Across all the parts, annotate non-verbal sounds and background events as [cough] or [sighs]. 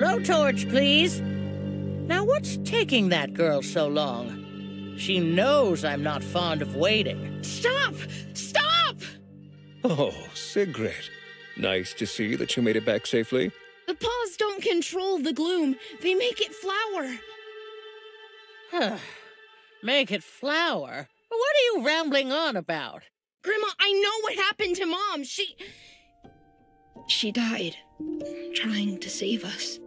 Blowtorch, please. Now, what's taking that girl so long? She knows I'm not fond of waiting. Stop! Stop! Oh, Sigrid. Nice to see that you made it back safely. The paws don't control the gloom, they make it flower. Huh. Make it flower? What are you rambling on about? Grandma, I know what happened to Mom. She. She died trying to save us.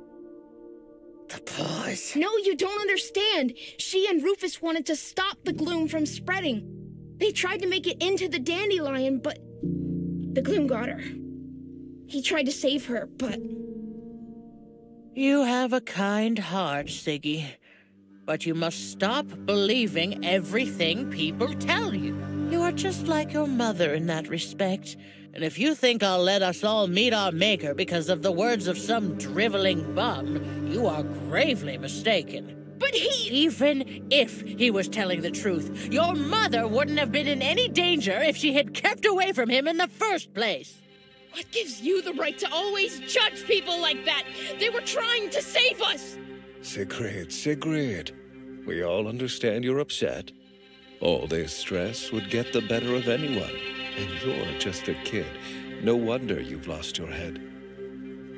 The. No, you don't understand. She and Rufus wanted to stop the gloom from spreading. They tried to make it into the dandelion, but the gloom got her. He tried to save her, but. You have a kind heart, Siggy. But you must stop believing everything people tell you. You are just like your mother in that respect. And if you think I'll let us all meet our maker because of the words of some driveling bum, you are gravely mistaken. But he. Even if he was telling the truth, your mother wouldn't have been in any danger if she had kept away from him in the first place. What gives you the right to always judge people like that? They were trying to save us! Sigrid, Sigrid. We all understand you're upset. All this stress would get the better of anyone. And you're just a kid. No wonder you've lost your head.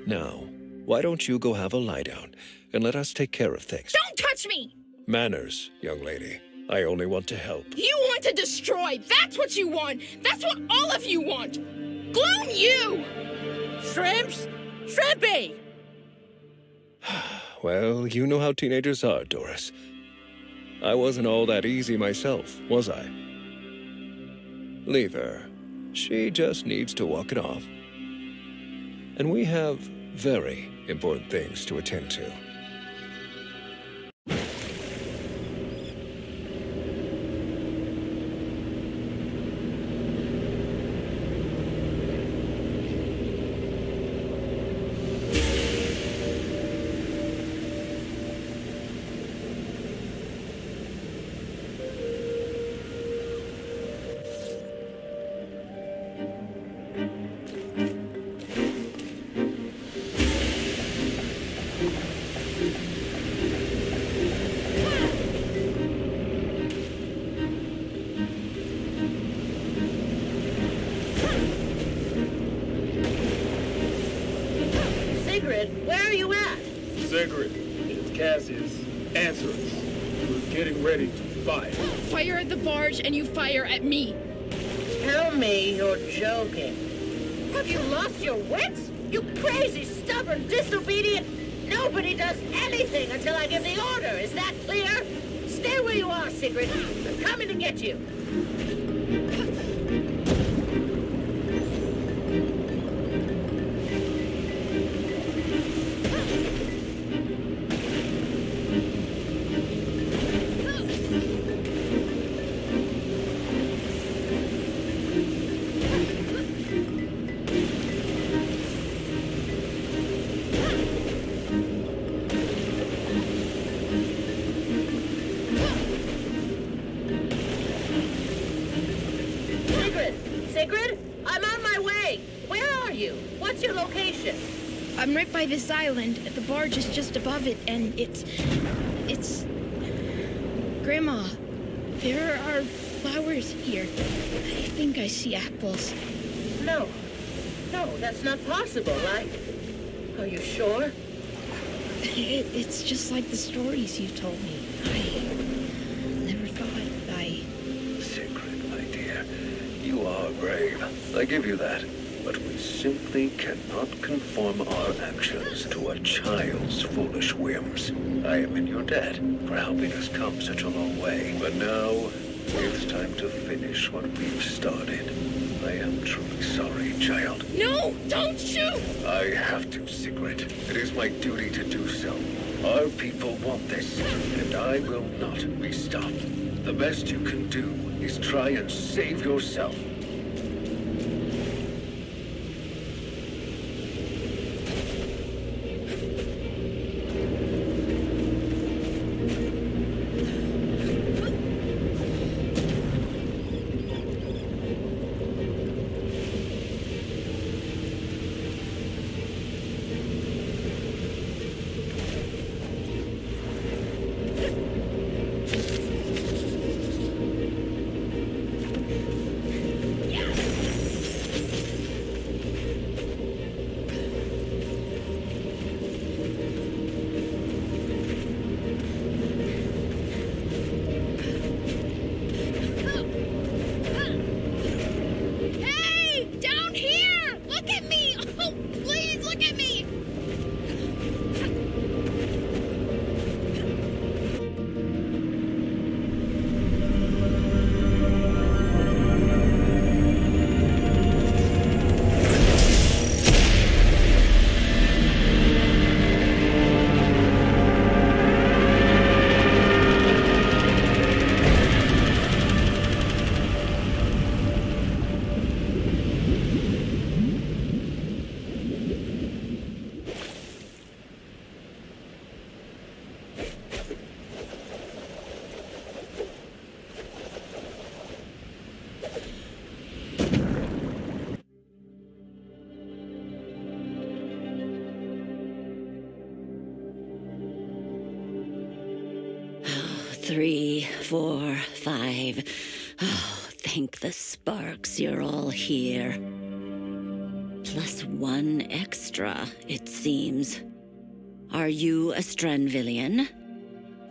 Now, why don't you go have a lie down and let us take care of things? Don't touch me! Manners, young lady. I only want to help. You want to destroy! That's what you want! That's what all of you want! Gloom you! Shrimps? Shrimpy! [sighs] [sighs] [sighs] well, you know how teenagers are, Doris. I wasn't all that easy myself, was I? Leave her. She just needs to walk it off. And we have very important things to attend to. Sigrid, it's Cassius. Answer us. We're getting ready to fire. Fire at the barge and you fire at me. Tell me you're joking. Have you lost your wits? You crazy, stubborn, disobedient. Nobody does anything until I give the order. Is that clear? Stay where you are, Sigrid. I'm coming to get you. Island. The barge is just above it, and it's. It's. Grandma, there are flowers here. I think I see apples. No. No, that's not possible, I. Are you sure? It, it's just like the stories you told me. I never thought I. Sigrid, my dear, you are brave. I give you that. But we simply cannot conform our actions to a child's foolish whims. I am in your debt for helping us come such a long way. But now, it's time to finish what we've started. I am truly sorry, child. No! Don't shoot! I have to, Sigrid. It is my duty to do so. Our people want this, and I will not be stopped. The best you can do is try and save yourself. Four, five. Oh, thank the sparks you're all here. Plus one extra, it seems. Are you a Strandvillian?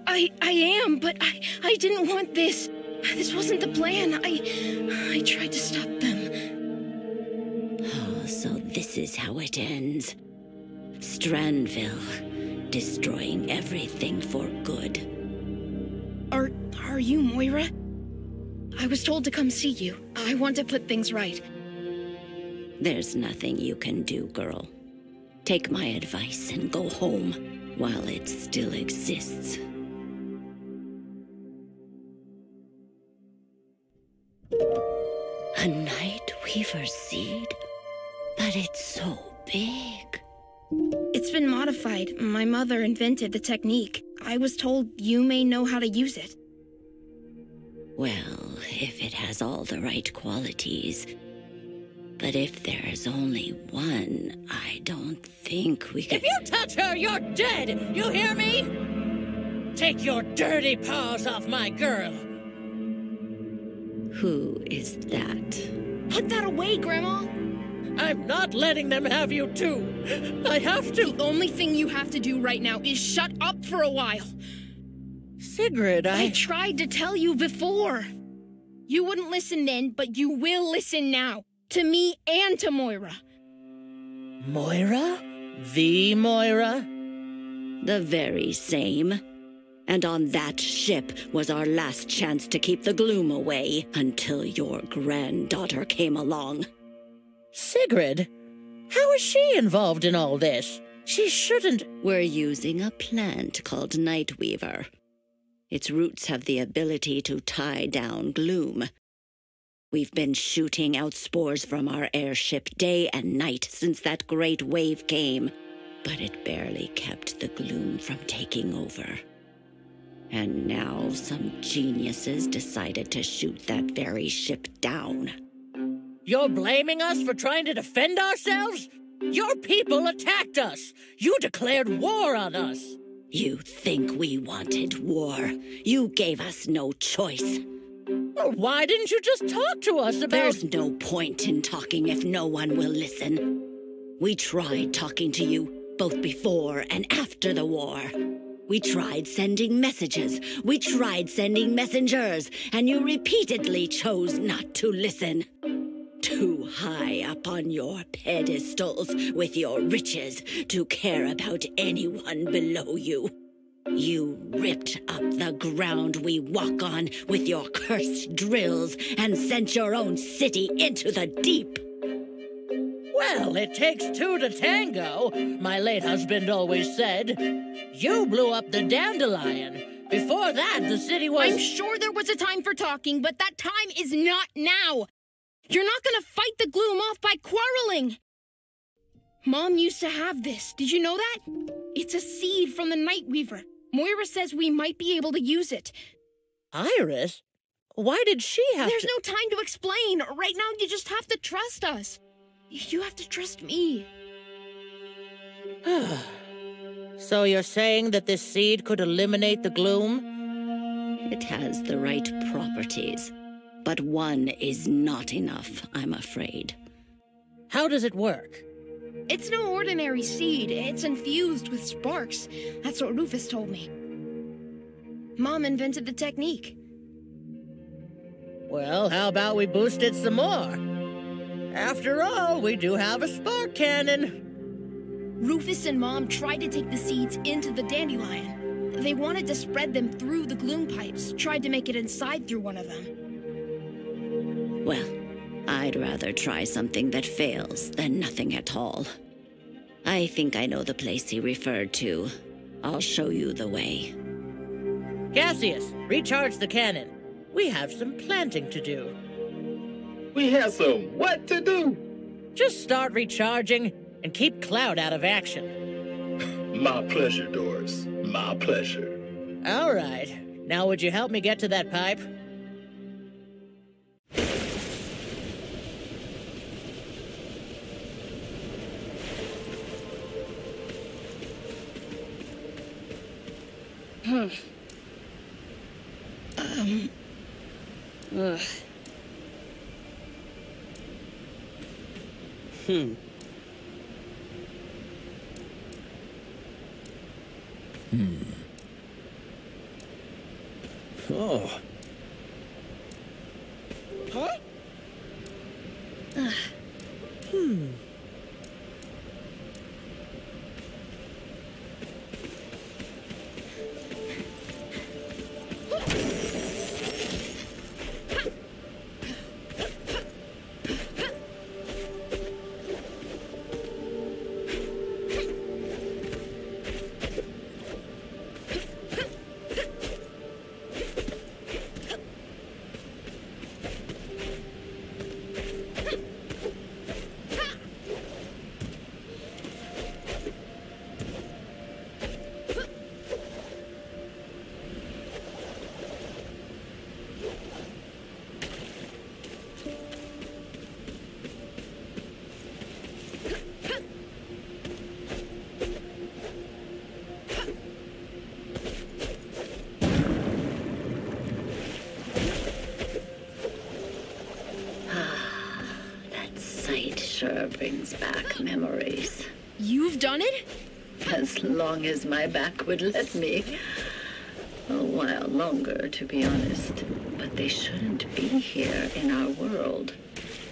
I I am, but I I didn't want this. This wasn't the plan. I I tried to stop them. Oh, so this is how it ends. Strandville, destroying everything for good. Are you Moira? I was told to come see you. I want to put things right. There's nothing you can do, girl. Take my advice and go home while it still exists. A Night Weaver seed? But it's so big. It's been modified. My mother invented the technique. I was told you may know how to use it. Well, if it has all the right qualities. But if there's only one, I don't think we can. If you touch her, you're dead! You hear me? Take your dirty paws off my girl! Who is that? Put that away, Grandma! I'm not letting them have you too! I have to! The only thing you have to do right now is shut up for a while. Sigrid, I I. tried to tell you before. You wouldn't listen then, but you will listen now. To me and to Moira. Moira? The Moira? The very same. And on that ship was our last chance to keep the gloom away until your granddaughter came along. Sigrid? How is she involved in all this? She shouldn't. We're using a plant called Nightweaver. Its roots have the ability to tie down gloom. We've been shooting out spores from our airship day and night since that great wave came, but it barely kept the gloom from taking over. And now some geniuses decided to shoot that very ship down. You're blaming us for trying to defend ourselves? Your people attacked us! You declared war on us! You think we wanted war? You gave us no choice. Well, why didn't you just talk to us about. There's no point in talking if no one will listen. We tried talking to you, both before and after the war. We tried sending messages. We tried sending messengers, and you repeatedly chose not to listen. Too high up on your pedestals with your riches to care about anyone below you. You ripped up the ground we walk on with your cursed drills and sent your own city into the deep. Well, it takes two to tango, my late husband always said. You blew up the dandelion. Before that, the city was. I'm sure there was a time for talking, but that time is not now. You're not gonna fight the gloom off by quarreling. Mom used to have this. Did you know that? It's a seed from the Nightweaver. Moira says we might be able to use it. Iris? Why did she have There's to. no time to explain. Right now, you just have to trust us. You have to trust me. [sighs] so you're saying that this seed could eliminate the gloom? It has the right properties, but one is not enough, I'm afraid. How does it work? It's no ordinary seed. It's infused with sparks. That's what Rufus told me. Mom invented the technique. Well, how about we boost it some more? After all, we do have a spark cannon. Rufus and Mom tried to take the seeds into the dandelion. They wanted to spread them through the gloom pipes, tried to make it inside through one of them. Well, I'd rather try something that fails than nothing at all. I think I know the place he referred to. I'll show you the way. Cassius, recharge the cannon. We have some planting to do. We have some what to do? Just start recharging and keep Cloud out of action. [laughs] My pleasure, Doris. My pleasure. All right. Now, would you help me get to that pipe? Um. Ugh. Hmm. Hmm. Oh. Huh? Hmm. Brings back memories. You've done it? As long as my back would let me. A while longer, to be honest. But they shouldn't be here in our world.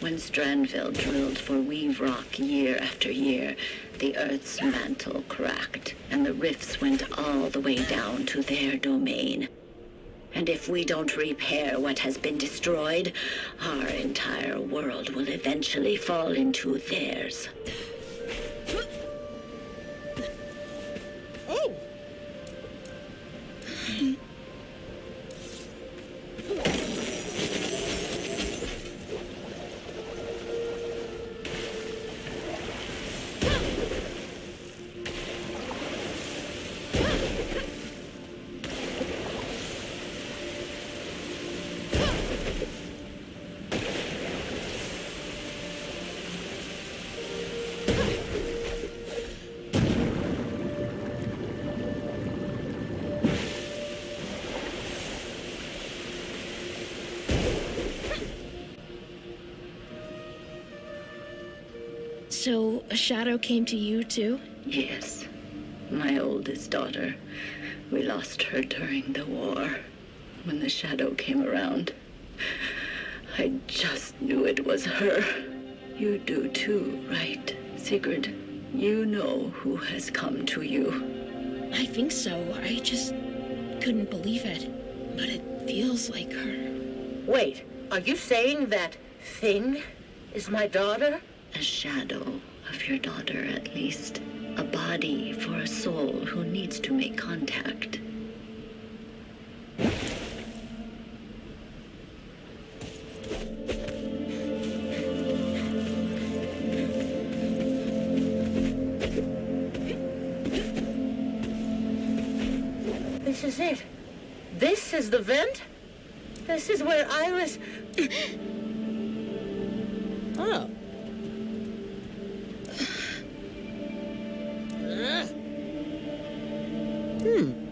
When Strandville drilled for Weave Rock year after year, the Earth's mantle cracked, and the rifts went all the way down to their domain. And if we don't repair what has been destroyed, our entire world will eventually fall into theirs. So, a shadow came to you too? Yes, my oldest daughter. We lost her during the war. When the shadow came around, I just knew it was her. You do too, right, Sigrid? You know who has come to you. I think so. I just couldn't believe it. But it feels like her. Wait, are you saying that thing is my daughter? A shadow of your daughter, at least. A body for a soul who needs to make contact. Hmm.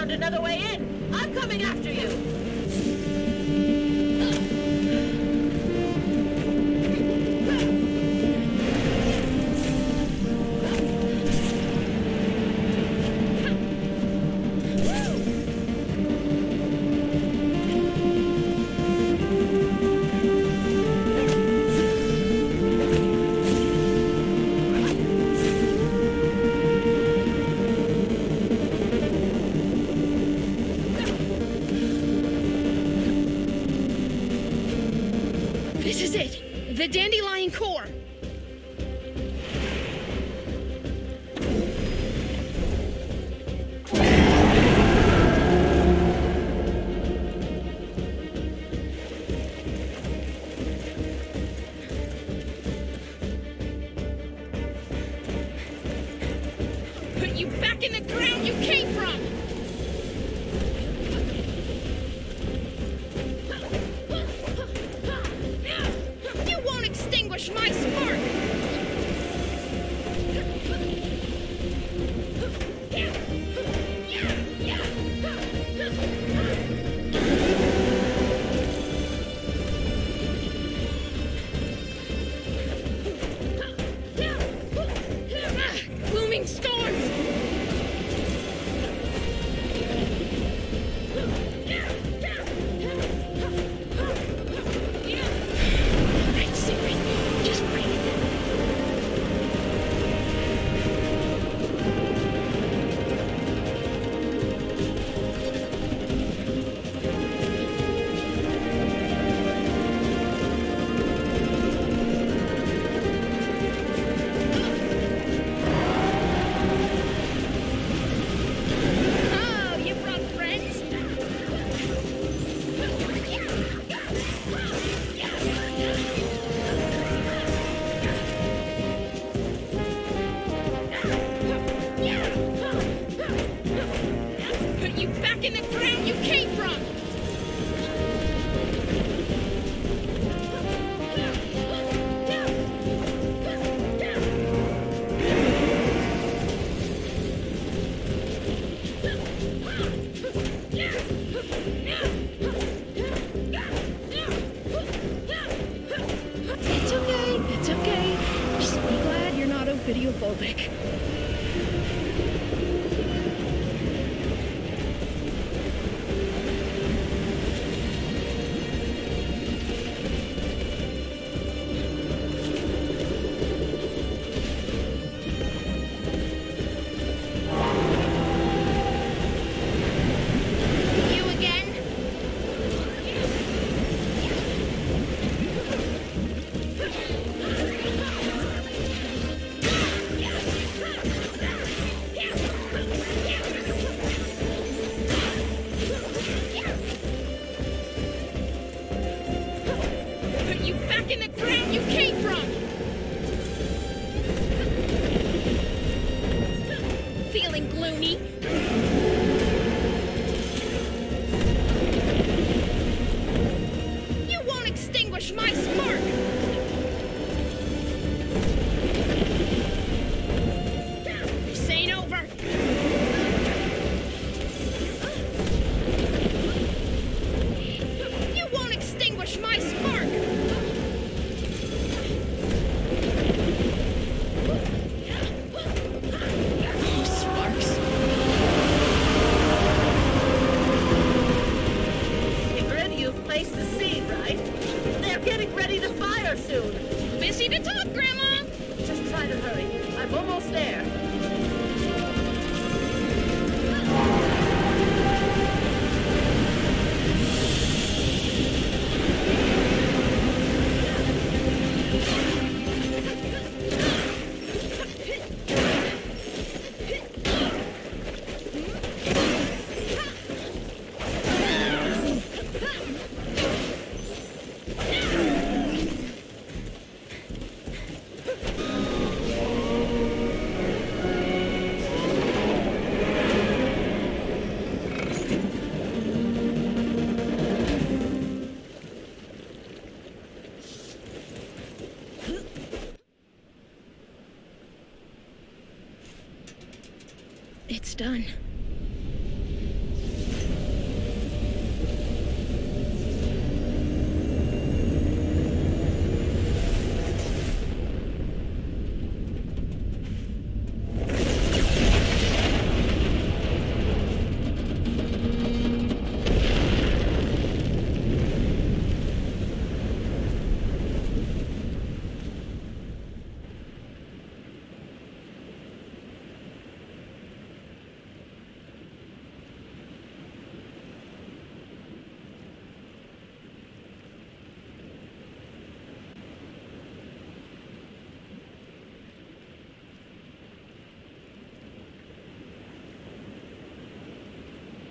found another way in. I'm coming after you.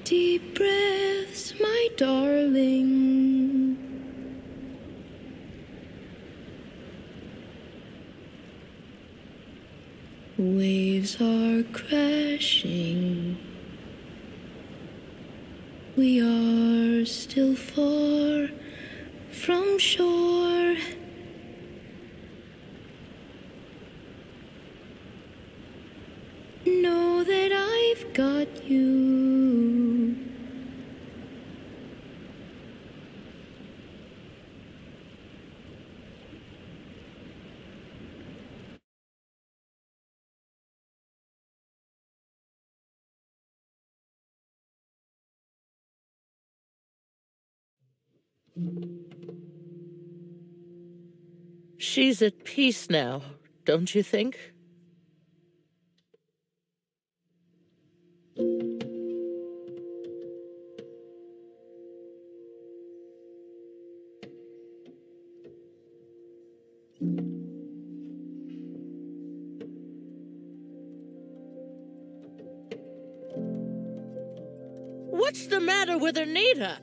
Deep breaths, my darling. Waves are crashing. We are still far from shore. Know that I've got you. She's at peace now, don't you think? What's the matter with Anita?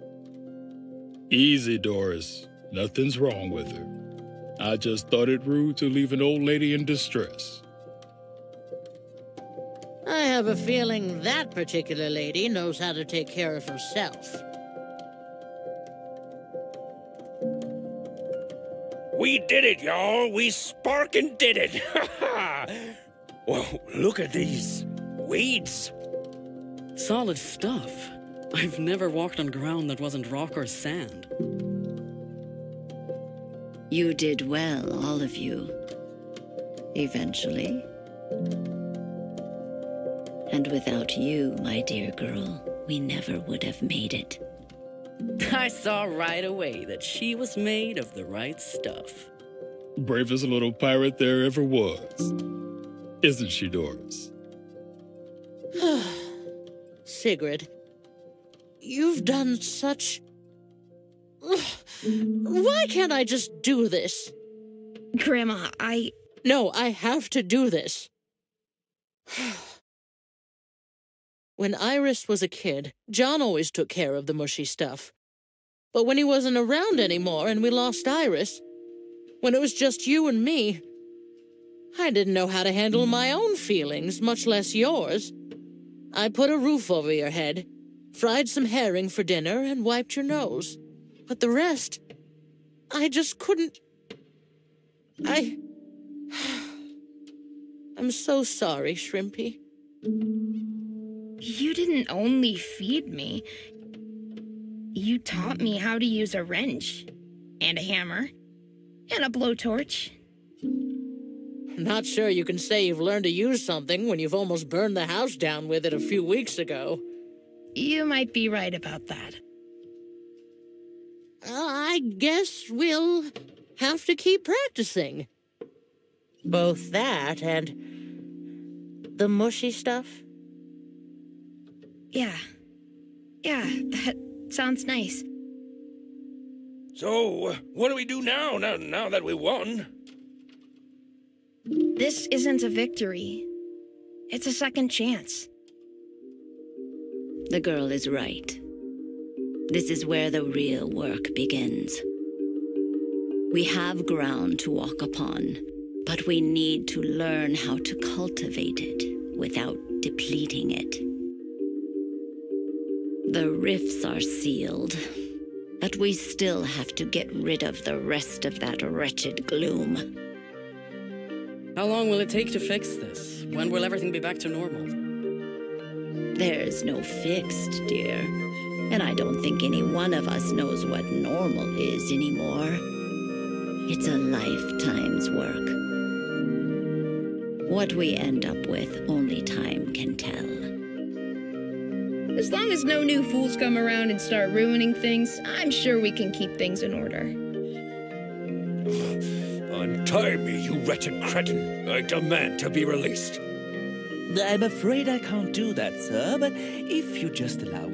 Easy, Doris. Nothing's wrong with her. I just thought it rude to leave an old lady in distress. I have a feeling that particular lady knows how to take care of herself. We did it, y'all. We sparkin' did it. [laughs] Whoa, look at these weeds. Solid stuff. I've never walked on ground that wasn't rock or sand. You did well, all of you. Eventually. And without you, my dear girl, we never would have made it. [laughs] I saw right away that she was made of the right stuff. Bravest little pirate there ever was. Isn't she, Doris? [sighs] Sigrid, you've done such. [sighs] [sighs] Why can't I just do this? Grandma, I. No, I have to do this. [sighs] when Iris was a kid, John always took care of the mushy stuff. But when he wasn't around anymore and we lost Iris, when it was just you and me, I didn't know how to handle my own feelings, much less yours. I put a roof over your head, fried some herring for dinner, and wiped your nose. But the rest, I just couldn't. I. [sighs] I'm so sorry, Shrimpy. You didn't only feed me, you taught me how to use a wrench, and a hammer, and a blowtorch. Not sure you can say you've learned to use something when you've almost burned the house down with it a few weeks ago. You might be right about that. I guess we'll have to keep practicing. Both that and the mushy stuff. Yeah. Yeah, that sounds nice. So, what do we do now, now, now that we won? This isn't a victory. It's a second chance. The girl is right. This is where the real work begins. We have ground to walk upon, but we need to learn how to cultivate it without depleting it. The rifts are sealed, but we still have to get rid of the rest of that wretched gloom. How long will it take to fix this? When will everything be back to normal? There's no fixed, dear. And I don't think any one of us knows what normal is anymore. It's a lifetime's work. What we end up with, only time can tell. As long as no new fools come around and start ruining things, I'm sure we can keep things in order. Untie me, you wretched cretin. I demand to be released. I'm afraid I can't do that, sir, but if you just allow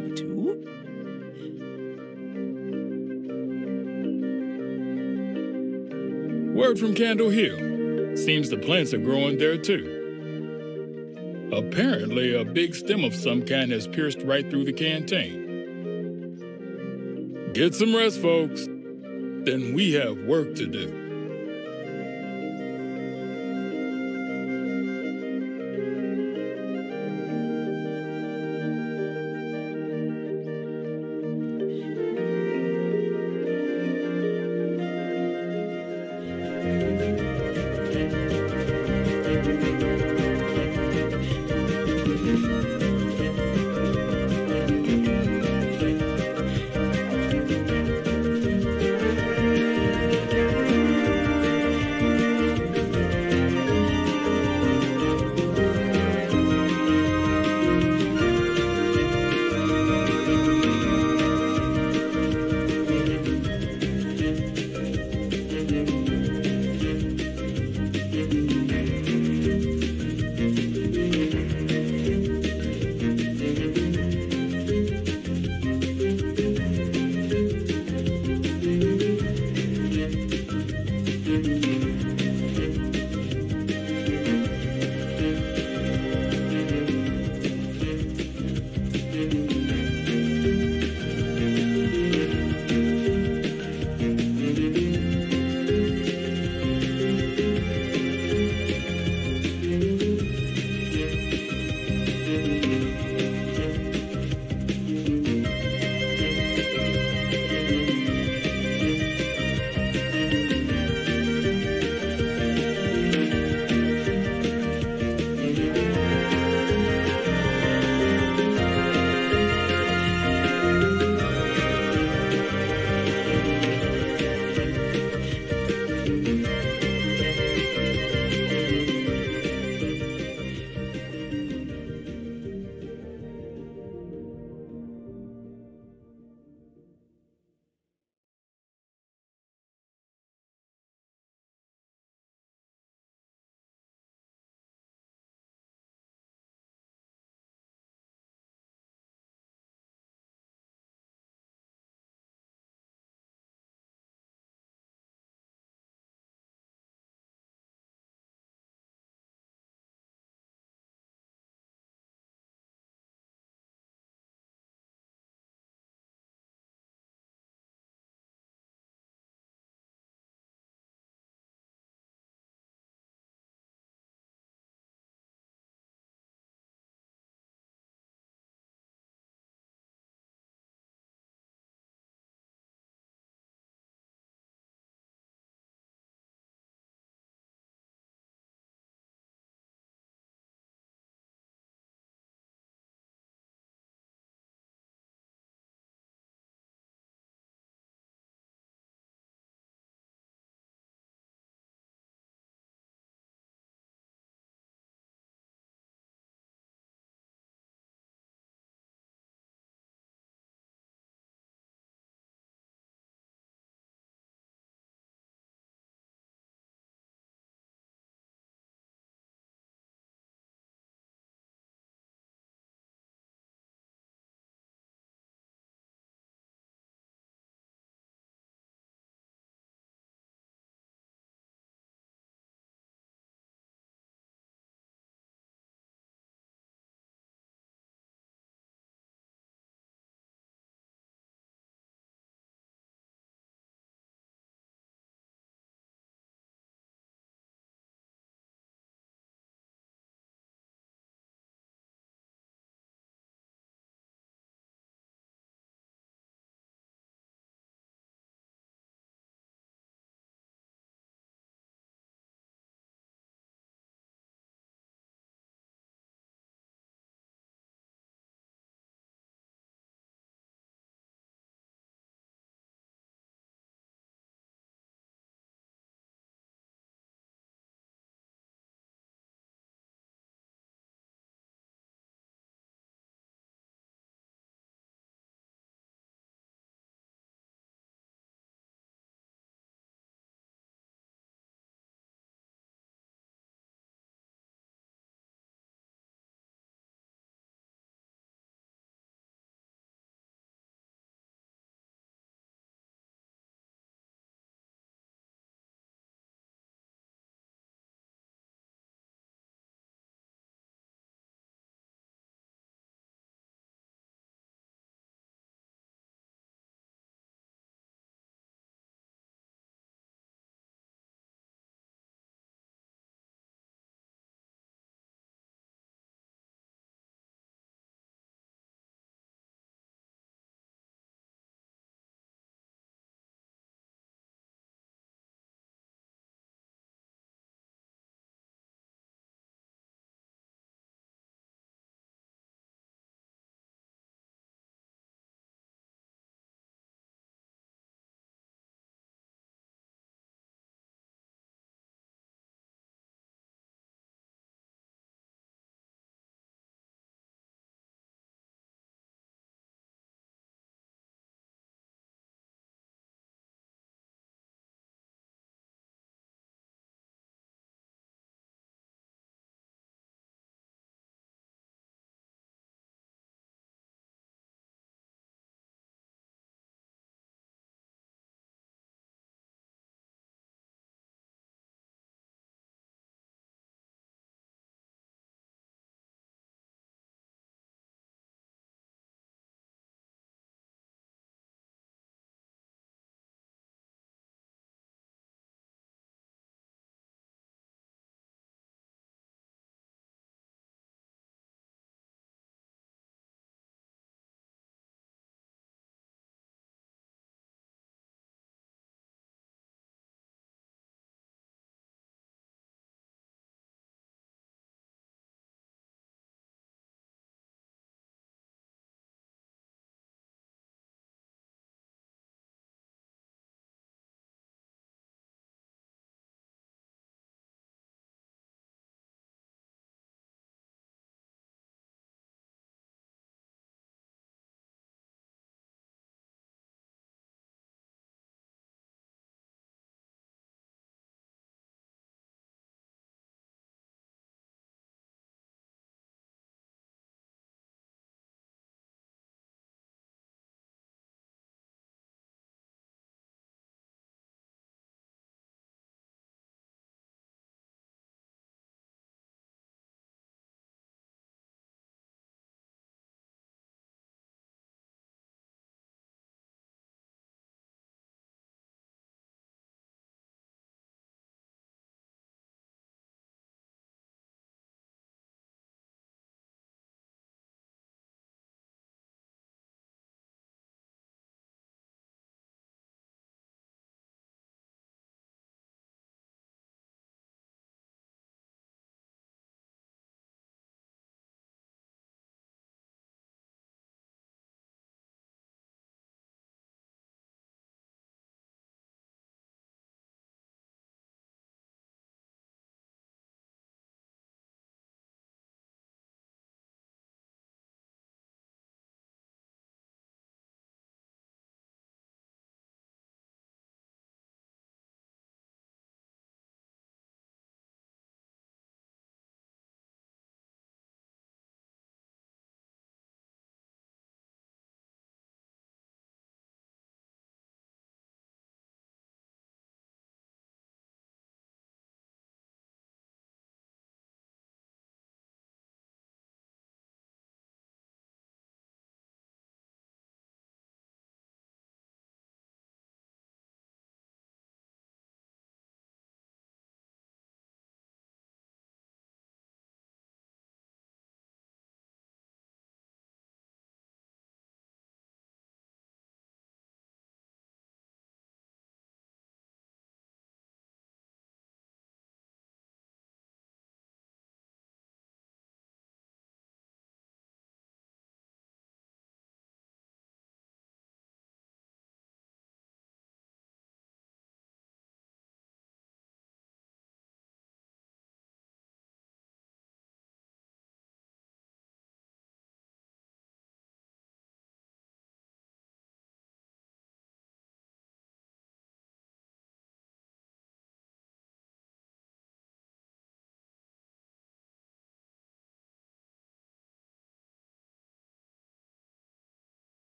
Word from Candle Hill. Seems the plants are growing there too. Apparently, a big stem of some kind has pierced right through the canteen. Get some rest, folks. Then we have work to do.